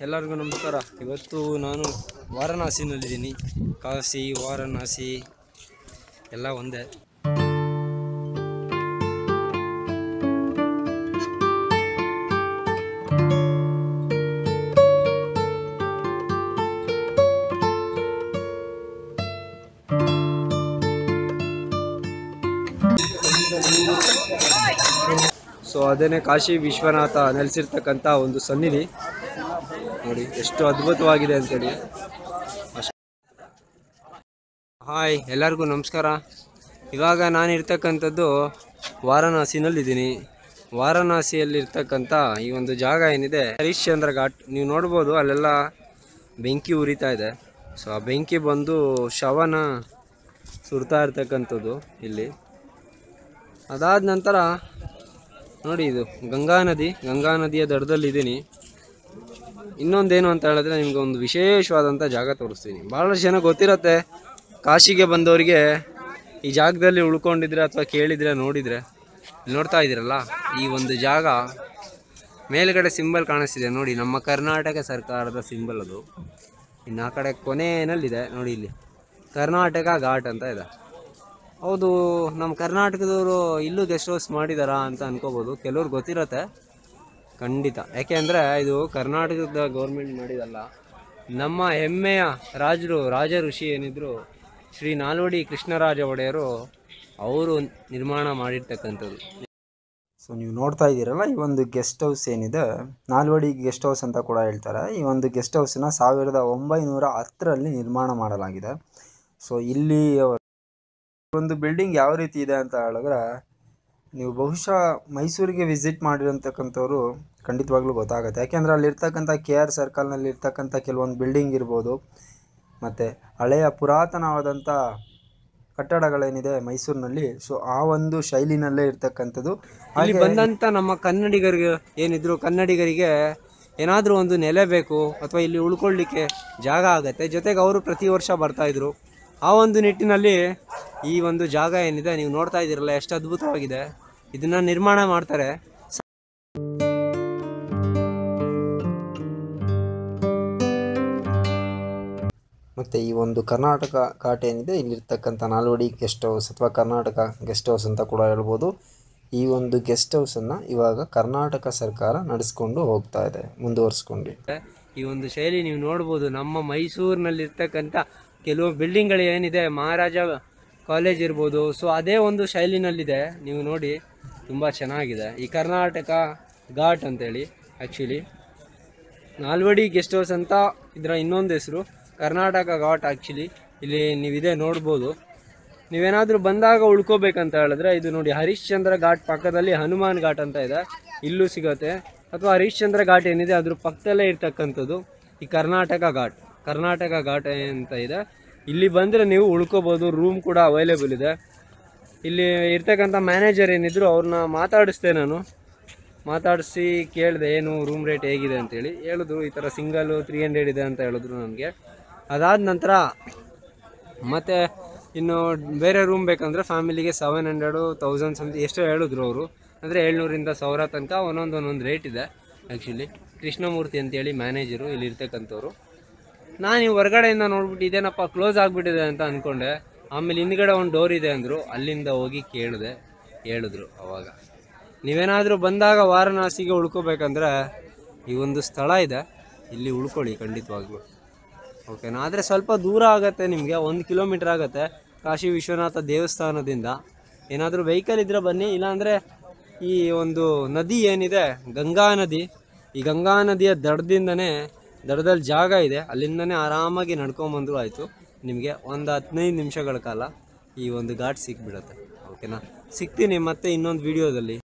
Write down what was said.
ಎಲ್ಲರಿಗೂ ನಮಸ್ಕಾರ. ಇವತ್ತು ನಾನು ವಾರಣಾಸಿನಲ್ಲಿದ್ದೀನಿ. ಕಾಶಿ, ವಾರಣಾಸಿ ಎಲ್ಲ ಒಂದೇ. ಸೊ ಅದೇನೆ ಕಾಶಿ ವಿಶ್ವನಾಥ ನೆಲೆಸಿರ್ತಕ್ಕಂಥ ಒಂದು ಸನ್ನಿಧಿ. ನೋಡಿ, ಎಷ್ಟು ಅದ್ಭುತವಾಗಿದೆ ಅಂತೇಳಿ. ಹಾಯ್, ಎಲ್ಲರಿಗೂ ನಮಸ್ಕಾರ. ಇವಾಗ ನಾನು ಇರ್ತಕ್ಕಂಥದ್ದು ವಾರಣಾಸಿನಲ್ಲಿದ್ದೀನಿ. ವಾರಣಾಸಿಯಲ್ಲಿರ್ತಕ್ಕಂಥ ಈ ಒಂದು ಜಾಗ ಏನಿದೆ, ಹರಿಶ್ಚಂದ್ರ ಘಾಟ್. ನೀವು ನೋಡ್ಬೋದು, ಅಲ್ಲೆಲ್ಲ ಬೆಂಕಿ ಉರಿತಾ ಇದೆ. ಸೊ ಆ ಬೆಂಕಿ ಬಂದು ಶವನ ಸುಡ್ತಾ ಇರ್ತಕ್ಕಂಥದ್ದು ಇಲ್ಲಿ. ಅದಾದ ನಂತರ, ನೋಡಿ ಇದು ಗಂಗಾ ನದಿ, ಗಂಗಾ ನದಿಯ ದಡದಲ್ಲಿದ್ದೀನಿ. ಇನ್ನೊಂದೇನು ಅಂತ ಹೇಳಿದ್ರೆ ನಿಮ್ಗೆ ಒಂದು ವಿಶೇಷವಾದಂಥ ಜಾಗ ತೋರಿಸ್ತೀನಿ. ಭಾಳಷ್ಟು ಜನ ಗೊತ್ತಿರತ್ತೆ. ಕಾಶಿಗೆ ಬಂದವರಿಗೆ ಈ ಜಾಗದಲ್ಲಿ ಉಳ್ಕೊಂಡಿದ್ರೆ ಅಥವಾ ಕೇಳಿದರೆ, ನೋಡಿದರೆ, ನೋಡ್ತಾ ಇದ್ದೀರಲ್ಲ, ಈ ಒಂದು ಜಾಗ ಮೇಲ್ಗಡೆ ಸಿಂಬಲ್ ಕಾಣಿಸ್ತಿದೆ. ನೋಡಿ, ನಮ್ಮ ಕರ್ನಾಟಕ ಸರ್ಕಾರದ ಸಿಂಬಲ್ ಅದು. ಇನ್ನು ಆ ಕಡೆ ಕೊನೆಯಲ್ಲಿದೆ. ನೋಡಿ ಇಲ್ಲಿ. ಕರ್ನಾಟಕ ಘಾಟ್ ಅಂತ ಇದೆ. ಹೌದು, ನಮ್ಮ ಕರ್ನಾಟಕದವರು ಇಲ್ಲೂ ಗೆಸ್ಟ್ ಹೌಸ್ ಮಾಡಿದಾರಾ ಅಂತ ಅನ್ಕೋಬೋದು. ಕೆಲವ್ರು ಗೊತ್ತಿರತ್ತೆ. ಖಂಡಿತ. ಯಾಕೆಂದರೆ ಇದು ಕರ್ನಾಟಕದ ಗೌರ್ಮೆಂಟ್ ಮಾಡಿದಲ್ಲ, ನಮ್ಮ ಹೆಮ್ಮೆಯ ರಾಜರು, ರಾಜ ಋಷಿ ಏನಿದ್ರು, ಶ್ರೀ ನಾಲ್ವಡಿ ಕೃಷ್ಣರಾಜ ಒಡೆಯರು ಅವರು ನಿರ್ಮಾಣ ಮಾಡಿರ್ತಕ್ಕಂಥದ್ದು. ಸೊ ನೀವು ನೋಡ್ತಾ ಇದ್ದೀರಲ್ಲ, ಈ ಒಂದು ಗೆಸ್ಟ್ ಹೌಸ್ ಏನಿದೆ, ನಾಲ್ವಡಿ ಗೆಸ್ಟ್ ಹೌಸ್ ಅಂತ ಕೂಡ ಹೇಳ್ತಾರೆ. ಈ ಒಂದು ಗೆಸ್ಟ್ ಹೌಸನ್ನ ಸಾವಿರದ ಒಂಬೈನೂರ ಹತ್ತರಲ್ಲಿ ನಿರ್ಮಾಣ ಮಾಡಲಾಗಿದೆ. ಸೊ ಇಲ್ಲಿ ಒಂದು ಬಿಲ್ಡಿಂಗ್ ಯಾವ ರೀತಿ ಇದೆ ಅಂತ ಹೇಳಿದ್ರೆ ನೀವು ಬಹುಶಃ ಮೈಸೂರಿಗೆ ವಿಸಿಟ್ ಮಾಡಿರೋಂಥಕ್ಕಂಥವ್ರು ಖಂಡಿತವಾಗ್ಲೂ ಗೊತ್ತಾಗುತ್ತೆ. ಯಾಕೆಂದರೆ ಅಲ್ಲಿರ್ತಕ್ಕಂಥ ಕೆ ಆರ್ ಸರ್ಕಲ್ನಲ್ಲಿ ಇರ್ತಕ್ಕಂಥ ಕೆಲವೊಂದು ಬಿಲ್ಡಿಂಗ್ ಇರ್ಬೋದು ಮತ್ತು ಹಳೆಯ ಪುರಾತನವಾದಂಥ ಕಟ್ಟಡಗಳೇನಿದೆ ಮೈಸೂರಿನಲ್ಲಿ ಸೊ ಆ ಒಂದು ಶೈಲಿನಲ್ಲೇ ಇರ್ತಕ್ಕಂಥದ್ದು. ಅಲ್ಲಿ ಬಂದಂಥ ನಮ್ಮ ಕನ್ನಡಿಗರಿಗೆ ಏನಿದ್ರು ಕನ್ನಡಿಗರಿಗೆ ಏನಾದರೂ ಒಂದು ನೆಲೆ ಬೇಕು ಅಥವಾ ಇಲ್ಲಿ ಉಳ್ಕೊಳ್ಳಿಕ್ಕೆ ಜಾಗ ಆಗುತ್ತೆ. ಜೊತೆಗೆ ಅವರು ಪ್ರತಿ ವರ್ಷ ಬರ್ತಾಯಿದ್ರು ಆ ಒಂದು ನಿಟ್ಟಿನಲ್ಲಿ ಈ ಒಂದು ಜಾಗ ಏನಿದೆ ನೀವು ನೋಡ್ತಾ ಇದ್ದೀರಲ್ಲ ಎಷ್ಟು ಅದ್ಭುತವಾಗಿದೆ. ಇದನ್ನ ನಿರ್ಮಾಣ ಮಾಡ್ತಾರೆ. ಮತ್ತು ಈ ಒಂದು ಕರ್ನಾಟಕ ಕಾಟ ಏನಿದೆ ಇಲ್ಲಿರ್ತಕ್ಕಂಥ ನಾಲ್ವಡಿ ಗೆಸ್ಟ್ ಹೌಸ್ ಅಥವಾ ಕರ್ನಾಟಕ ಗೆಸ್ಟ್ ಹೌಸ್ ಅಂತ ಕೂಡ ಹೇಳ್ಬೋದು. ಈ ಒಂದು ಗೆಸ್ಟ್ ಹೌಸನ್ನು ಇವಾಗ ಕರ್ನಾಟಕ ಸರ್ಕಾರ ನಡೆಸ್ಕೊಂಡು ಹೋಗ್ತಾ ಇದೆ ಮುಂದುವರಿಸ್ಕೊಂಡು. ಈ ಒಂದು ಶೈಲಿ ನೀವು ನೋಡ್ಬೋದು ನಮ್ಮ ಮೈಸೂರಿನಲ್ಲಿರ್ತಕ್ಕಂಥ ಕೆಲವು ಬಿಲ್ಡಿಂಗ್ಗಳು ಏನಿದೆ ಮಹಾರಾಜ ಕಾಲೇಜ್ ಇರ್ಬೋದು. ಸೊ ಅದೇ ಒಂದು ಶೈಲಿನಲ್ಲಿದೆ. ನೀವು ನೋಡಿ, ತುಂಬ ಚೆನ್ನಾಗಿದೆ. ಈ ಕರ್ನಾಟಕ ಘಾಟ್ ಅಂತೇಳಿ ಆ್ಯಕ್ಚುಲಿ ನಾಲ್ವಡಿ ಗೆಸ್ಟ್ ಹೌಸ್ ಅಂತ ಇದರ ಇನ್ನೊಂದು ಹೆಸರು. ಕರ್ನಾಟಕ ಘಾಟ್ ಆ್ಯಕ್ಚುಲಿ ಇಲ್ಲಿ ನೀವಿದೆ ನೋಡ್ಬೋದು. ನೀವೇನಾದರೂ ಬಂದಾಗ ಉಳ್ಕೋಬೇಕಂತ ಹೇಳಿದ್ರೆ, ಇದು ನೋಡಿ ಹರಿಶ್ಚಂದ್ರ ಘಾಟ್ ಪಕ್ಕದಲ್ಲಿ ಹನುಮಾನ್ ಘಾಟ್ ಅಂತ ಇದೆ. ಇಲ್ಲೂ ಸಿಗುತ್ತೆ. ಅಥವಾ ಹರಿಶ್ಚಂದ್ರ ಘಾಟ್ ಏನಿದೆ, ಅದ್ರ ಪಕ್ಕದಲ್ಲೇ ಇರ್ತಕ್ಕಂಥದ್ದು ಈ ಕರ್ನಾಟಕ ಘಾಟ್. ಕರ್ನಾಟಕ ಘಾಟ್ ಅಂತ ಇದೆ. ಇಲ್ಲಿ ಬಂದರೆ ನೀವು ಉಳ್ಕೋಬೋದು ರೂಮ್ ಕೂಡ ಅವೈಲೇಬಲ್ ಇದೆ. ಇಲ್ಲಿ ಇರ್ತಕ್ಕಂಥ ಮ್ಯಾನೇಜರ್ ಏನಿದ್ರು ಅವ್ರನ್ನ ಮಾತಾಡಿಸ್ದೆ ನಾನು. ಮಾತಾಡಿಸಿ ಕೇಳಿದೆ, ಏನು ರೂಮ್ ರೇಟ್ ಹೇಗಿದೆ ಅಂತೇಳಿ. ಹೇಳಿದ್ರು ಈ ಥರ ಸಿಂಗಲ್ಲು ತ್ರೀ ಹಂಡ್ರೆಡ್ ಇದೆ ಅಂತ ಹೇಳಿದ್ರು ನನಗೆ ಅದಾದ ನಂತರ ಮತ್ತು ಇನ್ನು ಬೇರೆ ರೂಮ್ ಬೇಕಂದರೆ ಫ್ಯಾಮಿಲಿಗೆ ಸೆವೆನ್ ಹಂಡ್ರೆಡು ತೌಸಂಡ್ ಸಮ್ ಎಷ್ಟೋ ಹೇಳಿದ್ರು ಅವರು. ಅಂದರೆ ಏಳ್ನೂರಿಂದ ಸಾವಿರ ತನಕ ಒಂದೊಂದು ಒಂದೊಂದು ರೇಟ್ ಇದೆ ಆ್ಯಕ್ಚುಲಿ ಕೃಷ್ಣಮೂರ್ತಿ ಅಂತೇಳಿ ಮ್ಯಾನೇಜರು ಇಲ್ಲಿ ಇರ್ತಕ್ಕಂಥವ್ರು ನಾನು ನೀವು ಹೊರಗಡೆಯಿಂದ ನೋಡ್ಬಿಟ್ಟು ಇದೇನಪ್ಪ ಕ್ಲೋಸ್ ಆಗಿಬಿಟ್ಟಿದೆ ಅಂತ ಅಂದ್ಕೊಂಡೆ ಆಮೇಲೆ ಹಿಂದ್ಗಡೆ ಒಂದು ಡೋರ್ ಇದೆ ಅಂದರು. ಅಲ್ಲಿಂದ ಹೋಗಿ ಕೇಳಿದೆ. ಹೇಳಿದ್ರು ಅವಾಗ. ನೀವೇನಾದರೂ ಬಂದಾಗ ವಾರಣಾಸಿಗೆ ಉಳ್ಕೋಬೇಕಂದ್ರೆ ಈ ಒಂದು ಸ್ಥಳ ಇದೆ. ಇಲ್ಲಿ ಉಳ್ಕೊಳ್ಳಿ ಖಂಡಿತವಾಗ್ಲೂ. ಓಕೆನಾ ಆದರೆ ಸ್ವಲ್ಪ ದೂರ ಆಗುತ್ತೆ ನಿಮಗೆ. ಒಂದು ಕಿಲೋಮೀಟ್ರ್ ಆಗುತ್ತೆ. ಕಾಶಿ ವಿಶ್ವನಾಥ ದೇವಸ್ಥಾನದಿಂದ. ಏನಾದರೂ ವೆಹಿಕಲ್ ಇದ್ದರೆ ಬನ್ನಿ. ಇಲ್ಲಾಂದರೆ ಈ ಒಂದು ನದಿ ಏನಿದೆ, ಗಂಗಾ ನದಿ. ಈ ಗಂಗಾ ನದಿಯ ದಡದಿಂದನೇ ದಡದಲ್ಲಿ ಜಾಗ ಇದೆ. ಅಲ್ಲಿಂದನೇ ಆರಾಮಾಗಿ ನಡ್ಕೊಂಬಂದ್ರು ಆಯಿತು. ನಿಮಗೆ ಒಂದು ಹದಿನೈದು ನಿಮಿಷಗಳ ಕಾಲ ಈ ಒಂದು ಘಾಟ್ ಸಿಕ್ಬಿಡುತ್ತೆ. ಓಕೆನಾ ಸಿಗ್ತೀನಿ ಮತ್ತೆ ಇನ್ನೊಂದು ವಿಡಿಯೋದಲ್ಲಿ